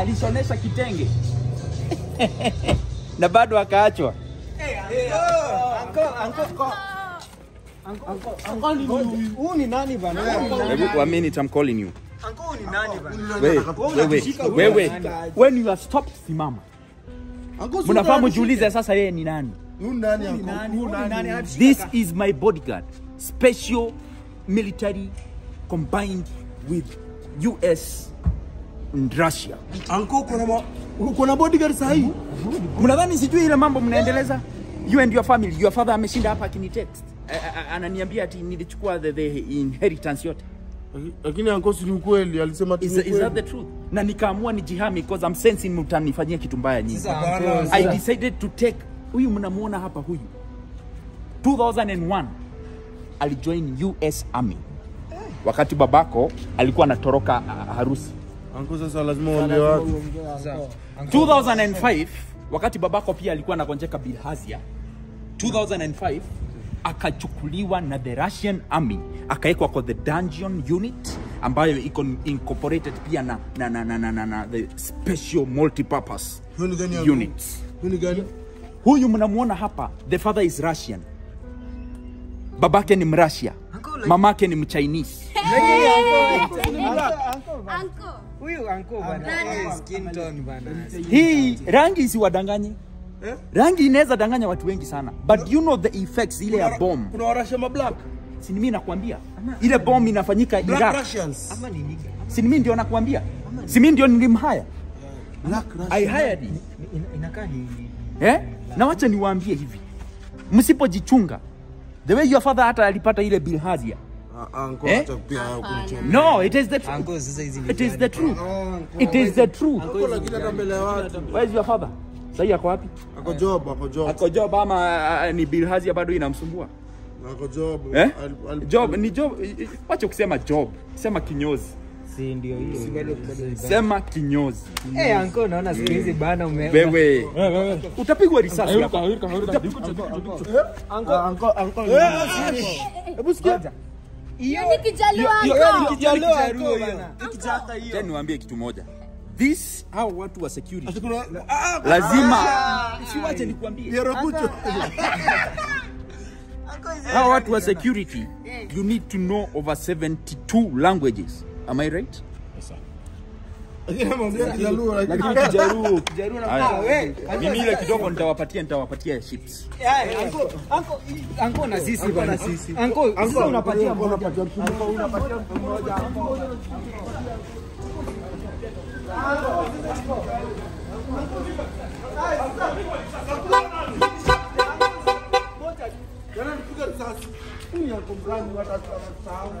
alishonesha kitenge. Na bado akaachwa. Huu ni nani bana? Hebu I'm calling you. Anko ni nani bana? Wewe, wewe, wewe, when you are stopped, simama. Mnafaa mjiulize sasa, yeye ni nani? This is my bodyguard, special military combined with US Russia. Anko kuna ma kuna bodyguard sasa sahi? Mnadhani sijui ile mambo mnaendeleza? You and your family, your father ameshinda hapa akinitext. Ananiambia ati nilichukua the, the inheritance yote. Lakini anko si ukweli, alisema tu Is, is that the truth? Na nikaamua nijihami because I'm sensing mtanifanyia kitu mbaya anko. I decided to take huyu mnamuona hapa huyu 2001 alijoin US Army wakati babako alikuwa anatoroka harusi. Anko sasa lazima uambie watu. 2005 wakati babako pia alikuwa anagonjeka bilhazia 2005 akachukuliwa na the Russian army akawekwa kwa the dungeon unit ambayo iko incorporated pia na, na, na, na, na, na, na the special multipurpose units Huyu mnamuona hapa the father is russian. Babake ni Mrussia, mamake ni mchinese. Uncle. Hii rangi isiwadanganye Eh? rangi inaweza danganya watu wengi sana. But you know the effects ile ya bomb. Kuna warasha ma black. si mimi nakwambia. Ile bomb inafanyika Black Iraq. Russians. Ama ni nigga? si mimi ndio nakwambia? Si mimi ndio nilimhaya Black Russians. I hired him. Inakaa ni eh? Na wacha niwaambie hivi. Msipojichunga the way your father hata alipata ile bilharzia Anko Eh? acha no it is the truth it is the truth. It is the truth. Anko lakini hata mbele ya watu. where is your father? Sasa ako wapi? Ako job, ako job. ako job ama uh, ni bilhazi bado inamsumbua? Ako job. eh? Job ni job wacha kusema job sema kinyozi. Si ndio hiyo. sema kinyozi. Eh, anko naona siku hizi bana ume wewe. Utapigwa risasi hapa. Anko, anko, anko. Hebu sikia. Niwaambie kitu moja. This hao watu wa security. Kuna ah, lazima siwache nikuambie. Hao watu wa security you need to know over 72 languages. Am i right? Yes, Kijaluo, lakini- lakini kijaruo kijaruo mimi ile kidogo nitawapatia nitawapatia chips Eh, anko anko anko na sisi bana. Anko sisi unapatia moja. Unapatia mtu mmoja. Jana nilipiga risasi. Huyu yako mlani watatu wanasahau.